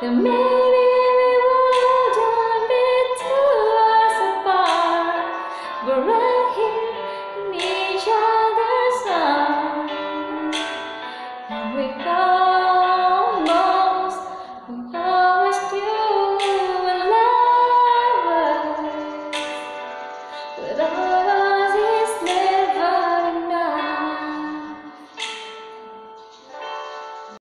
the man